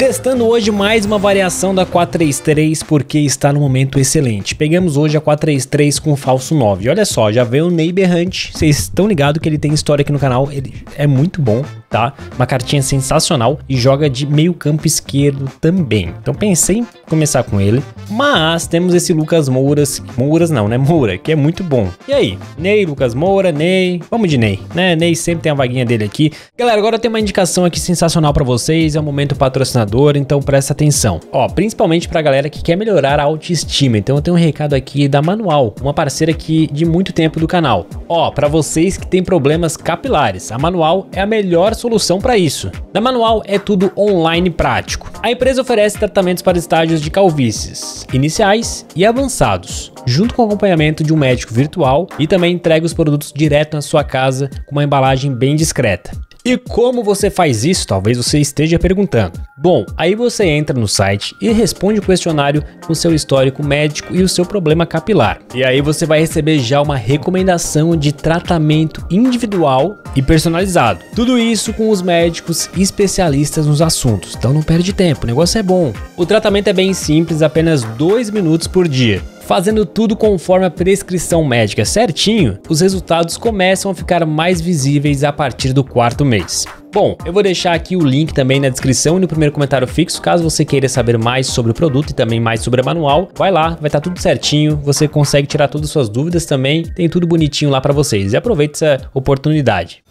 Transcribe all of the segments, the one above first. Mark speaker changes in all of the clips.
Speaker 1: Testando hoje mais uma variação da 433 porque está no momento excelente. Pegamos hoje a 433 com falso 9. Olha só, já veio o Ney Berrante. Vocês estão ligados que ele tem história aqui no canal. Ele é muito bom, tá? Uma cartinha sensacional e joga de meio campo esquerdo também. Então pensei em começar com ele. Mas temos esse Lucas Mouras. Mouras não, né? Moura, que é muito bom. E aí? Ney, Lucas Moura, Ney. Vamos de Ney, né? Ney sempre tem a vaguinha dele aqui. Galera, agora tem uma indicação aqui sensacional para vocês. É o momento patrocinador então presta atenção. Ó, principalmente pra galera que quer melhorar a autoestima. Então eu tenho um recado aqui da Manual, uma parceira aqui de muito tempo do canal. Ó, para vocês que têm problemas capilares, a Manual é a melhor solução para isso. Na Manual é tudo online prático. A empresa oferece tratamentos para estágios de calvícies, iniciais e avançados, junto com acompanhamento de um médico virtual e também entrega os produtos direto na sua casa com uma embalagem bem discreta. E como você faz isso? Talvez você esteja perguntando. Bom, aí você entra no site e responde o questionário com seu histórico médico e o seu problema capilar. E aí você vai receber já uma recomendação de tratamento individual e personalizado. Tudo isso com os médicos especialistas nos assuntos. Então não perde tempo, o negócio é bom. O tratamento é bem simples, apenas 2 minutos por dia. Fazendo tudo conforme a prescrição médica certinho, os resultados começam a ficar mais visíveis a partir do quarto mês. Bom, eu vou deixar aqui o link também na descrição e no primeiro comentário fixo, caso você queira saber mais sobre o produto e também mais sobre a manual, vai lá, vai estar tá tudo certinho, você consegue tirar todas as suas dúvidas também, tem tudo bonitinho lá para vocês. E aproveite essa oportunidade.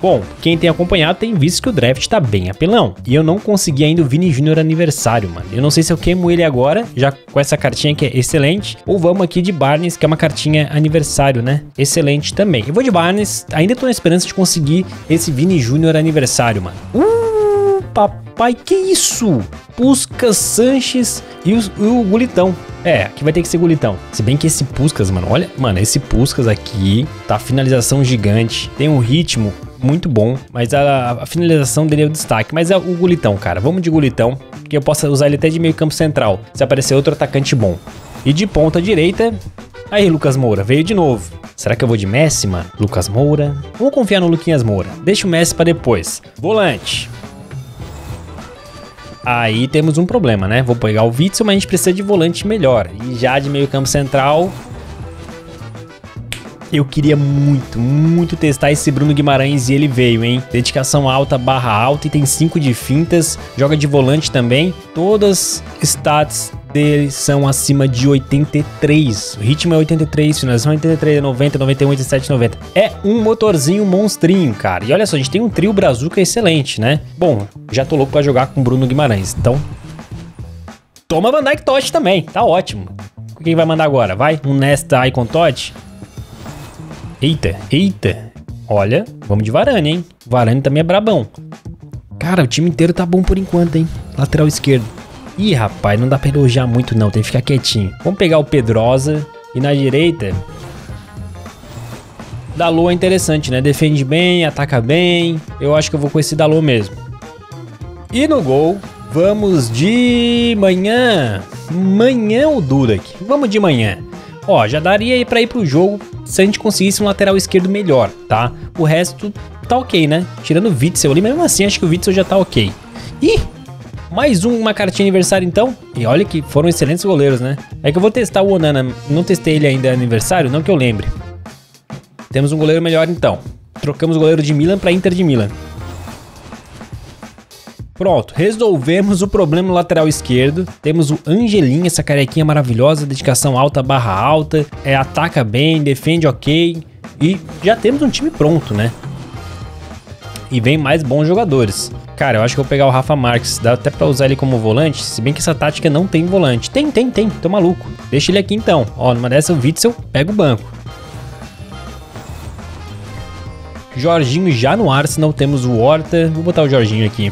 Speaker 1: Bom, quem tem acompanhado tem visto que o draft tá bem apelão. E eu não consegui ainda o Vini Júnior aniversário, mano. Eu não sei se eu queimo ele agora, já com essa cartinha que é excelente, ou vamos aqui de Barnes, que é uma cartinha aniversário, né? Excelente também. Eu vou de Barnes, ainda tô na esperança de conseguir esse Vini Júnior aniversário, mano. Uh, papai, que isso? Puscas, Sanches e o, o Gulitão. É, aqui vai ter que ser Gulitão. Se bem que esse Puscas, mano, olha, mano, esse Puscas aqui tá finalização gigante, tem um ritmo muito bom, mas a, a, finalização dele é o destaque. Mas é o Gulitão, cara. Vamos de Gulitão, que eu posso usar ele até de meio campo central, se aparecer outro atacante bom. E de ponta direita, aí Lucas Moura, veio de novo. Será que eu vou de Messi, mano? Lucas Moura? Vamos confiar no Luquinhas Moura. Deixa o Messi para depois. Volante. Aí temos um problema, né? Vou pegar o Witzel, mas a gente precisa de volante melhor. E já de meio campo central, eu queria muito, muito testar esse Bruno Guimarães e ele veio, hein? Dedicação alta, barra alta e tem 5 de fintas, joga de volante também. Todas stats dele são acima de 83. O ritmo é 83, finalização é 83, 90, 91, 87, 90. É um motorzinho monstrinho, cara. E olha só, a gente tem um trio brazuca excelente, né? Bom, já tô louco pra jogar com Bruno Guimarães, então... Toma Van Dyke Todd também, tá ótimo. Quem vai mandar agora? Vai? Um Nesta Icon Todd? Eita, eita. Olha, vamos de Varane, hein? Varane também é brabão. Cara, o time inteiro tá bom por enquanto, hein? Lateral esquerdo. Ih, rapaz, não dá pra elogiar muito não, tem que ficar quietinho. Vamos pegar o Pedrosa. E na direita... Dalô é interessante, né? Defende bem, ataca bem. Eu acho que eu vou com esse Dalô mesmo. E no gol, vamos de manhã. Manhã o Dudek. Vamos de manhã. Ó, já daria aí pra ir pro jogo se a gente conseguisse um lateral esquerdo melhor, tá? O resto tá ok, né? Tirando o Witzel ali, mesmo assim acho que o Witzel já tá ok. Ih, mais um, uma cartinha aniversário então. E olha que foram excelentes goleiros, né? É que eu vou testar o Onana. Não testei ele ainda aniversário, não que eu lembre. Temos um goleiro melhor então. Trocamos o goleiro de Milan para Inter de Milan. Pronto, resolvemos o problema lateral esquerdo. Temos o Angelinho, essa carequinha maravilhosa, dedicação alta barra alta, é, ataca bem, defende ok. E já temos um time pronto, né? E vem mais bons jogadores. Cara, eu acho que eu vou pegar o Rafa Marques. Dá até pra usar ele como volante, se bem que essa tática não tem volante. Tem, tem, tem. Tô maluco. Deixa ele aqui então. Ó, numa dessa o Witzel pega o banco. Jorginho já no Arsenal. Temos o Horta. Vou botar o Jorginho aqui.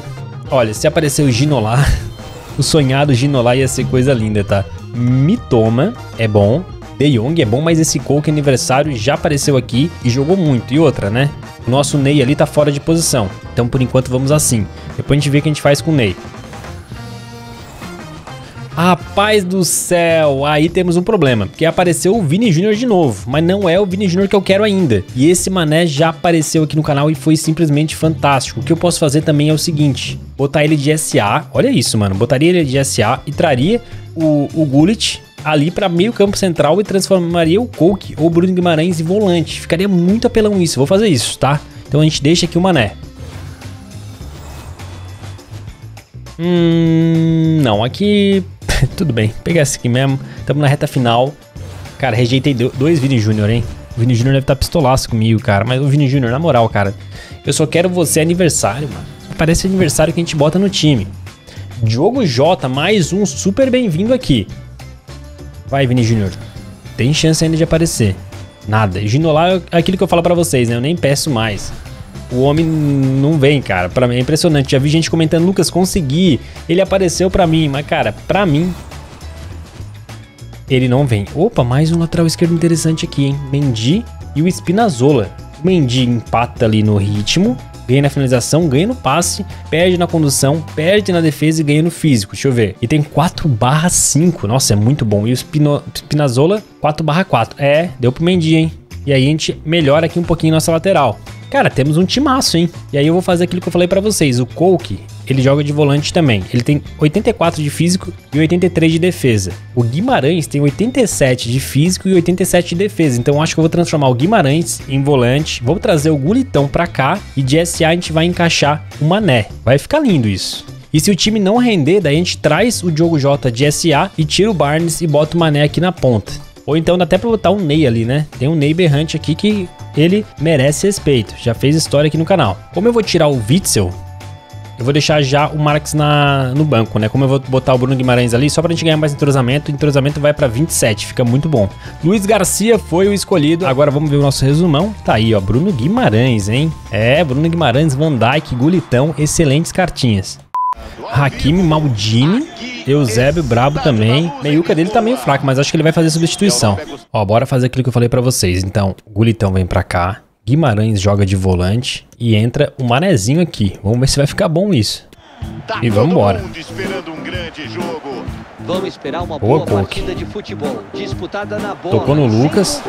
Speaker 1: Olha, se aparecer o Ginolá, o sonhado Ginolá ia ser coisa linda, tá? Mitoma é bom, De Jong é bom, mas esse Coke aniversário já apareceu aqui e jogou muito. E outra, né? Nosso Ney ali tá fora de posição. Então por enquanto vamos assim. Depois a gente vê o que a gente faz com o Ney. Rapaz do céu, aí temos um problema, porque apareceu o Vini Júnior de novo, mas não é o Vini Júnior que eu quero ainda. E esse mané já apareceu aqui no canal e foi simplesmente fantástico. O que eu posso fazer também é o seguinte, botar ele de SA, olha isso, mano, botaria ele de SA e traria o, o Gullit ali para meio campo central e transformaria o Coke ou Bruno Guimarães em volante. Ficaria muito apelão isso, vou fazer isso, tá? Então a gente deixa aqui o Mané. Hum, não, aqui tudo bem, pegar esse aqui mesmo. Tamo na reta final. Cara, rejeitei dois Vini Júnior, hein? O Vini Júnior deve estar tá pistolaço comigo, cara. Mas o Vini Júnior, na moral, cara, eu só quero você aniversário, mano. Parece aniversário que a gente bota no time. Diogo J, mais um super bem-vindo aqui. Vai, Vini Júnior. Tem chance ainda de aparecer. Nada. Ginolar é aquilo que eu falo para vocês, né? Eu nem peço mais. O homem não vem, cara. Para mim é impressionante. Já vi gente comentando, Lucas, consegui. Ele apareceu para mim, mas cara, para mim ele não vem. Opa, mais um lateral esquerdo interessante aqui, hein? Mendy e o Spinazzola. O Mendy empata ali no ritmo, ganha na finalização, ganha no passe, perde na condução, perde na defesa e ganha no físico. Deixa eu ver. E tem 4 barra 5. Nossa, é muito bom. E o Spino, Spinazzola, 4 barra 4. É, deu pro Mendy, hein? E aí a gente melhora aqui um pouquinho nossa lateral. Cara, temos um timaço, hein? E aí eu vou fazer aquilo que eu falei para vocês. O Coke, ele joga de volante também. Ele tem 84 de físico e 83 de defesa. O Guimarães tem 87 de físico e 87 de defesa. Então acho que eu vou transformar o Guimarães em volante. Vou trazer o Gulitão pra cá e de SA a gente vai encaixar o Mané. Vai ficar lindo isso. E se o time não render, daí a gente traz o Diogo Jota de SA e tira o Barnes e bota o Mané aqui na ponta. Ou então dá até pra botar um Ney ali, né? Tem um Ney berrante aqui que ele merece respeito. Já fez história aqui no canal. Como eu vou tirar o Witzel, eu vou deixar já o Marx na, no banco, né? Como eu vou botar o Bruno Guimarães ali, só pra gente ganhar mais entrosamento, o entrosamento vai pra 27, fica muito bom. Luiz Garcia foi o escolhido, agora vamos ver o nosso resumão. Tá aí, ó, Bruno Guimarães, hein? É, Bruno Guimarães, Van Dijk, Gulitão, excelentes cartinhas. Hakimi Maldini Eusébio brabo também. Meiuca dele tá meio fraco, mas acho que ele vai fazer substituição. Ó, bora fazer aquilo que eu falei pra vocês. Então, Gulitão vem pra cá. Guimarães joga de volante. E entra o Manezinho aqui. Vamos ver se vai ficar bom isso. Tá e vamos embora. Um vamos esperar uma boa, boa partida de futebol. Disputada na bola. Tocou no Lucas.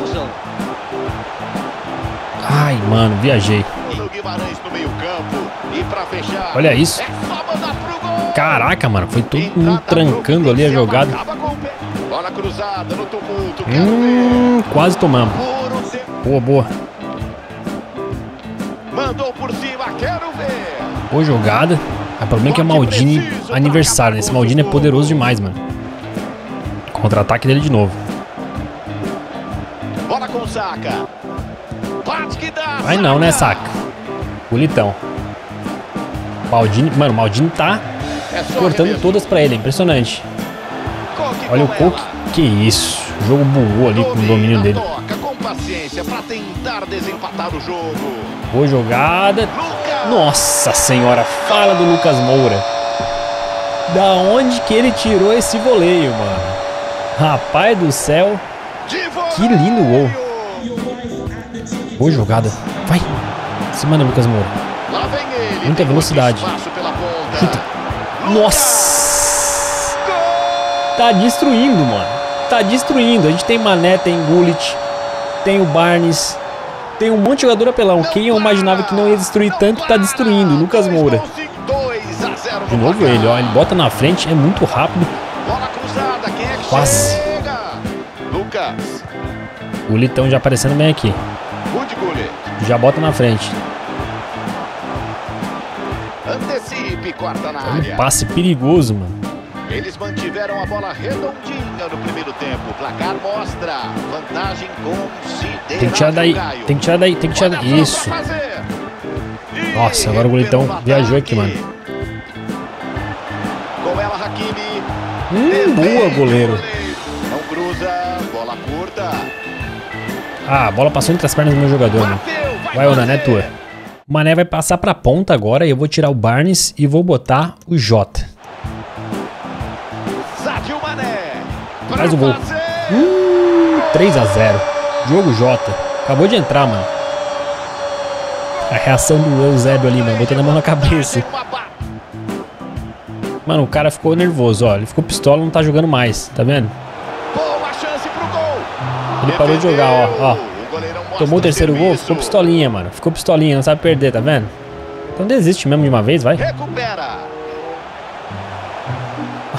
Speaker 1: Ai, mano, viajei. Olha isso. Caraca, mano, foi todo mundo trancando ali a jogada. Hum, quase tomamos. Boa, boa. Mandou por cima, quero ver. Boa jogada. O problema é que é Maldini aniversário. Esse Maldini é poderoso demais, mano. Contra-ataque dele de novo. Bola com saca. Vai não, né, saca? Bonitão. Maldini, mano, Maldini tá cortando todas pra ele, é impressionante. Olha o Cook, que isso. O jogo bugou ali com o domínio dele. Boa jogada. Nossa senhora, fala do Lucas Moura. Da onde que ele tirou esse voleio, mano? Rapaz do céu. Que lindo gol. Boa jogada. Vai. Se manda, Lucas Moura. Muita velocidade. Chuta. Nossa! Tá destruindo, mano. Tá destruindo. A gente tem Mané, tem Gullit, tem o Barnes, tem um monte de jogador apelão. Quem eu imaginava que não ia destruir tanto, tá destruindo. Lucas Moura. De novo ele, ó. Ele bota na frente, é muito rápido. Quase. O Litão já aparecendo bem aqui. Já bota na frente. Antecipe, corta na área. Um passe perigoso, mano. Eles mantiveram a bola redondinha no primeiro tempo. O placar mostra vantagem considerável. Tem que tirar daí, tem que tirar daí, tem que tirar daí. Isso. Nossa, agora o goleirão viajou aqui, mano. Com ela, Hakimi. Hum, boa, goleiro. Não cruza, bola curta. Ah, a bola passou entre as pernas do meu jogador, mano. Vai, Onané, tua. O Mané vai passar pra ponta agora e eu vou tirar o Barnes e vou botar o Jota. Faz o gol. Hum, 3 a 0 Jogo Jota. Acabou de entrar, mano. A reação do Eusébio ali, mano. Botando a mão na cabeça. Mano, o cara ficou nervoso, ó. Ele ficou pistola, não tá jogando mais, tá vendo? Ele parou de jogar, ó, ó. Tomou o terceiro gol, ficou pistolinha, mano. Ficou pistolinha, não sabe perder, tá vendo? Então desiste mesmo de uma vez, vai.
Speaker 2: Recupera.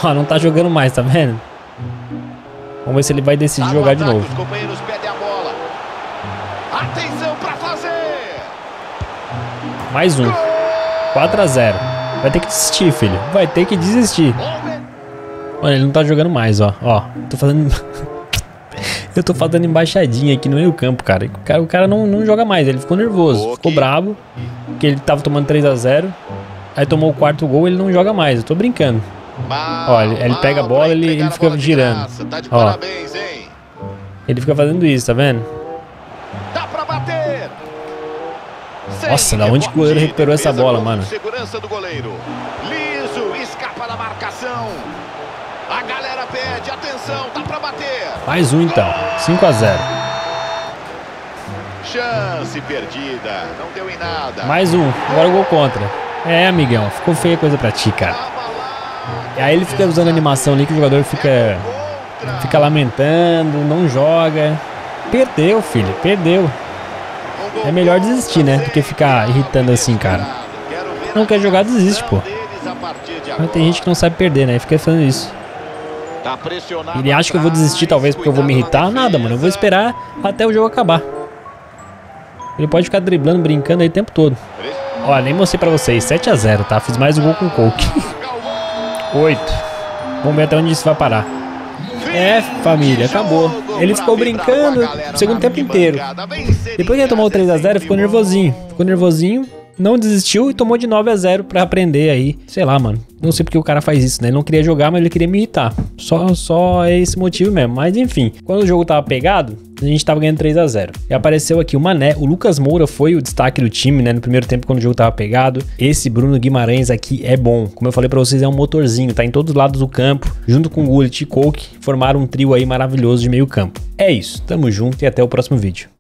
Speaker 1: Ó, não tá jogando mais, tá vendo? Vamos ver se ele vai decidir
Speaker 2: Tá
Speaker 1: jogar de novo.
Speaker 2: Os companheiros pedem a bola. Atenção pra fazer.
Speaker 1: Mais um. 4 a 0 Vai ter que desistir, filho. Vai ter que desistir. Mano, ele não tá jogando mais, ó. Ó, tô fazendo. Eu tô fazendo embaixadinha aqui no meio campo, cara. O cara, o cara não, não joga mais, ele ficou nervoso,
Speaker 2: Ok.
Speaker 1: ficou brabo. Porque ele tava tomando 3 a 0 Aí tomou o quarto gol, ele não joga mais. Eu tô brincando.
Speaker 2: Mal,
Speaker 1: Ó, ele- pega a bola, ele- ele fica
Speaker 2: bola
Speaker 1: girando.
Speaker 2: graça. Tá de
Speaker 1: Ó.
Speaker 2: parabéns, hein?
Speaker 1: Ele fica fazendo isso, tá vendo?
Speaker 2: Dá pra bater.
Speaker 1: Nossa, da onde que o goleiro recuperou essa bola, mano?
Speaker 2: Segurança do goleiro. Liso, escapa da marcação. A galera pede, atenção, dá pra bater.
Speaker 1: Mais um então. 5 a 0
Speaker 2: Chance perdida, não deu em nada.
Speaker 1: Mais um. Agora o gol contra. É, amigão, ficou feia a coisa pra ti, cara. E aí ele fica usando animação ali que o jogador fica, fica lamentando, não joga. Perdeu, filho, perdeu. É melhor desistir, né, do que ficar irritando assim, cara. Não quer jogar, desiste, pô. Mas tem gente que não sabe perder, né? Fica fazendo isso.
Speaker 2: Tá
Speaker 1: Ele acha que eu vou desistir, talvez, porque eu vou me irritar.
Speaker 2: na
Speaker 1: Nada, mano. Eu vou esperar até o jogo acabar. Ele pode ficar driblando, brincando aí o tempo todo. Ó, nem mostrei pra vocês. 7 a 0 tá? Fiz mais um gol com o Coke. 8. Vamos ver até onde isso vai parar. É, família, acabou. Ele ficou brincando o segundo tempo inteiro. Depois que ele tomou o 3 a 0 ficou nervosinho. Ficou nervosinho, não desistiu e tomou de 9 a 0 pra aprender aí. Sei lá, mano. Não sei porque o cara faz isso, né? Ele não queria jogar, mas ele queria me irritar. Só, só é esse motivo mesmo. Mas enfim, quando o jogo tava pegado, a gente tava ganhando 3 a 0 E apareceu aqui o Mané. O Lucas Moura foi o destaque do time, né? No primeiro tempo, quando o jogo tava pegado. Esse Bruno Guimarães aqui é bom. Como eu falei pra vocês, é um motorzinho. Tá em todos os lados do campo. Junto com o Gullit e Coke, formaram um trio aí maravilhoso de meio campo. É isso. Tamo junto e até o próximo vídeo.